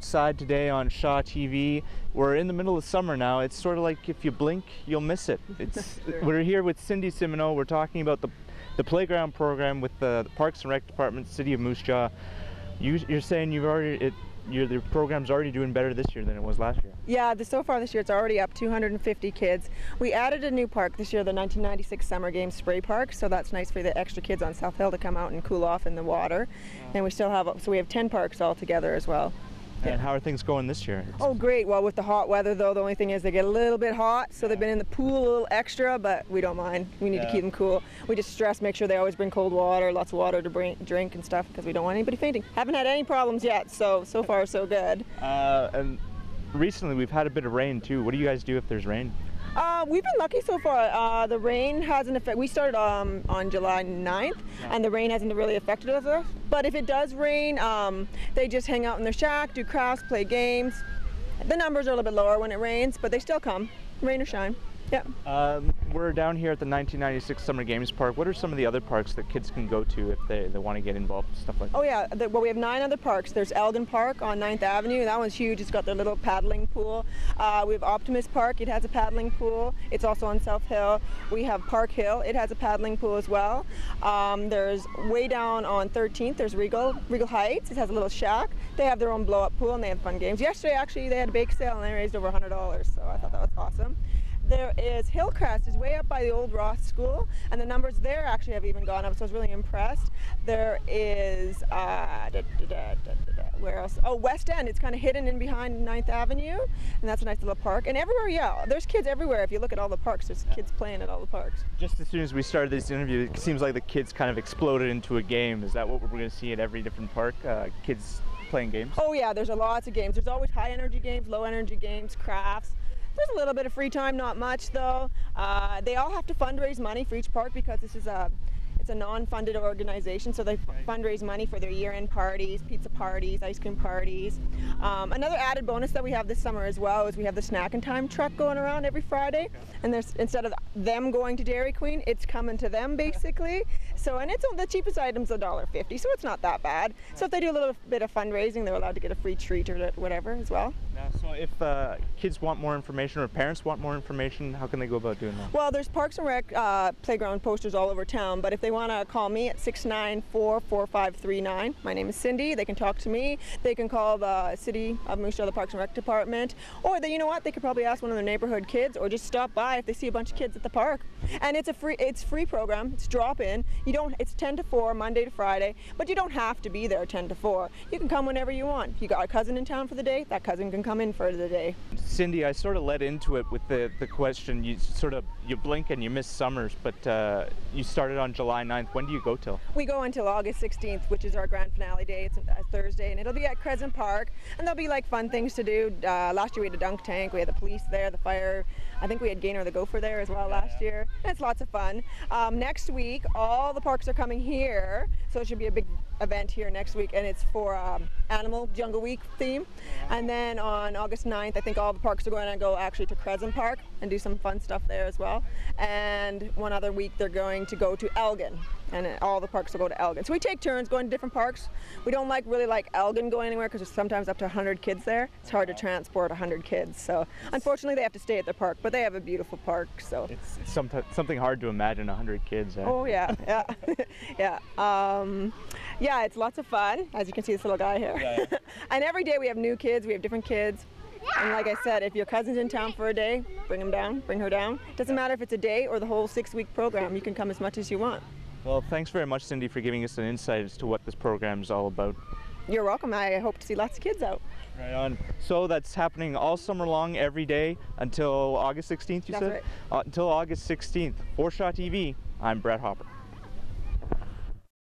outside today on Shaw TV. We're in the middle of summer now. It's sort of like if you blink, you'll miss it. It's we're here with Cindy Simoneau. We're talking about the the playground program with the, the Parks and Rec Department, City of Moose Jaw. You, you're saying you've already it, your the program's already doing better this year than it was last year. Yeah, the, so far this year it's already up 250 kids. We added a new park this year, the 1996 Summer Games Spray Park, so that's nice for the extra kids on South Hill to come out and cool off in the water. And we still have, so we have 10 parks all together as well. And how are things going this year? Oh, great. Well, with the hot weather, though, the only thing is they get a little bit hot, so they've been in the pool a little extra, but we don't mind. We need Yeah. to keep them cool. We just stress, make sure they always bring cold water, lots of water to bring, drink and stuff, because we don't want anybody fainting. Haven't had any problems yet, so so far so good. Uh, and recently we've had a bit of rain too. What do you guys do if there's rain? Uh, we've been lucky so far. Uh, the rain hasn't affected. We started um, on July 9th, and the rain hasn't really affected us. But if it does rain, um, they just hang out in their shack, do crafts, play games. The numbers are a little bit lower when it rains, but they still come, rain or shine. Yep. Um, we're down here at the 1996 Summer Games Park. What are some of the other parks that kids can go to if they, they want to get involved stuff like that? Oh yeah, the, well we have nine other parks. There's Elgin Park on 9th Avenue. That one's huge. It's got their little paddling pool. Uh, we have Optimist Park. It has a paddling pool. It's also on South Hill. We have Park Hill. It has a paddling pool as well. Um, there's way down on 13th. There's Regal Regal Heights. It has a little shack. They have their own blow-up pool and they have fun games. Yesterday actually they had a bake sale and they raised over $100. So I thought that was awesome. There is Hillcrest is way up by the old Ross School, and the numbers there actually have even gone up. So I was really impressed. There is uh, da, da, da, where else? Oh, West End. It's kind of hidden in behind 9th Avenue, and that's a nice little park. And everywhere, yeah, there's kids everywhere. If you look at all the parks, there's kids playing at all the parks. Just as soon as we started this interview, it seems like the kids kind of exploded into a game. Is that what we're going to see at every different park? Uh, kids playing games? Oh yeah, there's a lots of games. There's always high energy games, low energy games, crafts. There's a little bit of free time, not much though. Uh, they all have to fundraise money for each park because this is a it's a non-funded organization, so they fundraise money for their year-end parties, pizza parties, ice cream parties. Um, another added bonus that we have this summer as well is we have the snack and time truck going around every Friday, and there's instead of them going to Dairy Queen, it's coming to them basically. So and it's on the cheapest item's a dollar fifty, so it's not that bad. So if they do a little bit of fundraising, they're allowed to get a free treat or whatever as well. Now, so if uh, kids want more information or parents want more information, how can they go about doing that? Well, there's Parks and Rec uh, playground posters all over town, but if they want to call me at 694-4539, my name is Cindy. They can talk to me. They can call the City of Moose Jaw, the Parks and Rec Department, or they, you know what? They could probably ask one of their neighborhood kids, or just stop by if they see a bunch of kids at the park. And it's a free, it's free program. It's drop in. You don't. It's 10 to 4, Monday to Friday, but you don't have to be there 10 to 4. You can come whenever you want. You got a cousin in town for the day. That cousin can come in for the day. Cindy, I sort of led into it with the, the question. You sort of you blink and you miss summers, but uh, you started on July 9th. When do you go till? We go until August 16th, which is our grand finale day. It's a Thursday, and it'll be at Crescent Park. And there'll be like fun things to do. Uh, last year we had a dunk tank. We had the police there, the fire. I think we had Gainer the Gopher there as well last year. And it's lots of fun. Um, next week, all the parks are coming here, so it should be a big event here next week, and it's for um, Animal Jungle Week theme. And then on August 9th, I think all the parks are going to go actually to Crescent Park and do some fun stuff there as well. And one other week, they're going to go to Elgin, and all the parks will go to Elgin. So we take turns going to different parks. We don't like really like Elgin going anywhere because there's sometimes up to 100 kids there. It's hard to transport 100 kids, so unfortunately they have to stay at the park. But they have a beautiful park, so. It's, it's some, something hard to imagine 100 kids. eh? Oh yeah, yeah, yeah. Um, yeah, it's lots of fun. As you can see, this little guy here. and every day we have new kids. We have different kids. And like I said, if your cousin's in town for a day, bring him down, bring her down. Doesn't matter if it's a day or the whole six-week program. You can come as much as you want. Well, thanks very much, Cindy, for giving us an insight as to what this program is all about. You're welcome. I hope to see lots of kids out. Right on. So that's happening all summer long, every day until August 16th. You That's said right. uh, until August 16th. For Shaw TV, I'm Brett Hopper.